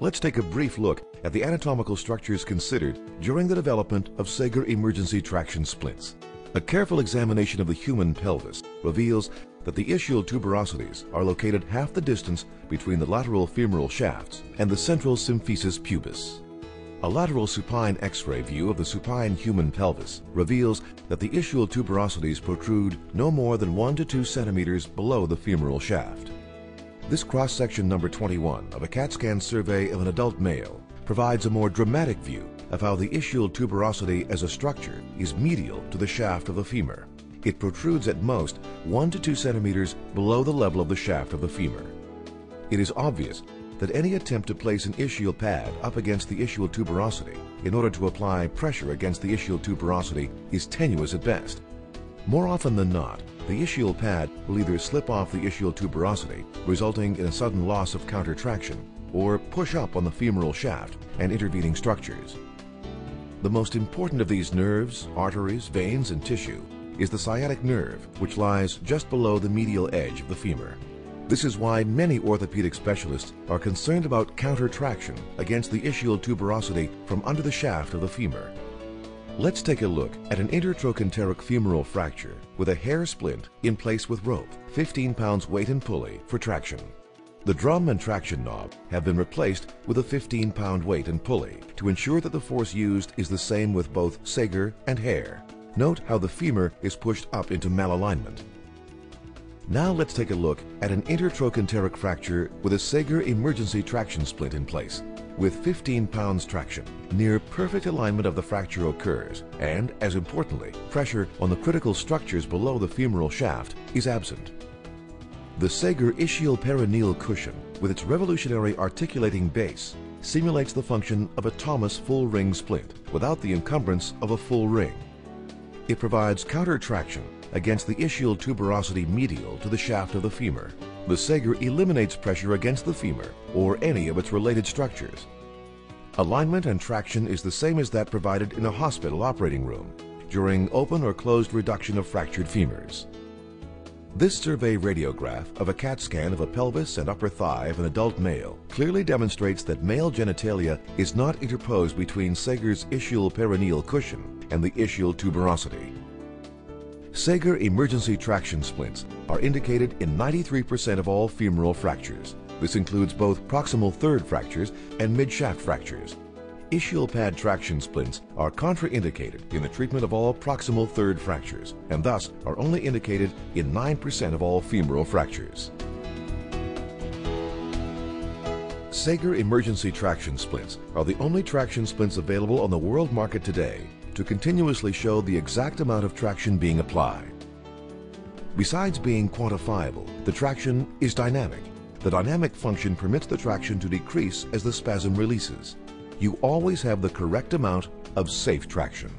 let's take a brief look at the anatomical structures considered during the development of Sager emergency traction splints. A careful examination of the human pelvis reveals that the ischial tuberosities are located half the distance between the lateral femoral shafts and the central symphysis pubis. A lateral supine X-ray view of the supine human pelvis reveals that the ischial tuberosities protrude no more than 1 to 2 centimeters below the femoral shaft. This cross-section number 21 of a CAT scan survey of an adult male provides a more dramatic view of how the ischial tuberosity as a structure is medial to the shaft of the femur. It protrudes at most 1 to 2 centimeters below the level of the shaft of the femur. It is obvious that any attempt to place an ischial pad up against the ischial tuberosity in order to apply pressure against the ischial tuberosity is tenuous at best. More often than not, the ischial pad will either slip off the ischial tuberosity, resulting in a sudden loss of countertraction, or push up on the femoral shaft and intervening structures. The most important of these nerves, arteries, veins, and tissue is the sciatic nerve, which lies just below the medial edge of the femur. This is why many orthopedic specialists are concerned about countertraction against the ischial tuberosity from under the shaft of the femur. Let's take a look at an intertrochanteric femoral fracture with a Hare splint in place with rope, 15 pounds weight and pulley for traction. The drum and traction knob have been replaced with a 15 pound weight and pulley to ensure that the force used is the same with both Sager and Hare. Note how the femur is pushed up into malalignment. Now let's take a look at an intertrochanteric fracture with a Sager emergency traction splint in place. With 15 pounds traction, near perfect alignment of the fracture occurs and, as importantly, pressure on the critical structures below the femoral shaft is absent. The Sager ischial perineal cushion, with its revolutionary articulating base, simulates the function of a Thomas full ring splint without the encumbrance of a full ring. It provides counter traction against the ischial tuberosity medial to the shaft of the femur. The Sager eliminates pressure against the femur or any of its related structures. Alignment and traction is the same as that provided in a hospital operating room during open or closed reduction of fractured femurs. This survey radiograph of a CAT scan of a pelvis and upper thigh of an adult male clearly demonstrates that male genitalia is not interposed between Sager's ischial perineal cushion and the ischial tuberosity. Sager emergency traction splints are indicated in 93% of all femoral fractures. This includes both proximal third fractures and mid-shaft fractures. Ischial pad traction splints are contraindicated in the treatment of all proximal third fractures and thus are only indicated in 9% of all femoral fractures. Sager emergency traction splints are the only traction splints available on the world market today to continuously show the exact amount of traction being applied. Besides being quantifiable, the traction is dynamic. The dynamic function permits the traction to decrease as the spasm releases. You always have the correct amount of safe traction.